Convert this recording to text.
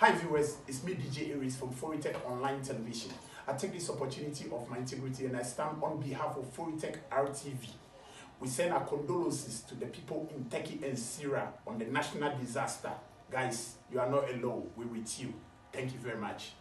Hi viewers, it's me DJ Aries from Foritech Online Television. I take this opportunity of my integrity and I stand on behalf of Foritech RTV. We send our condolences to the people in Turkey and Syria on the national disaster. Guys, you are not alone. We're with you. Thank you very much.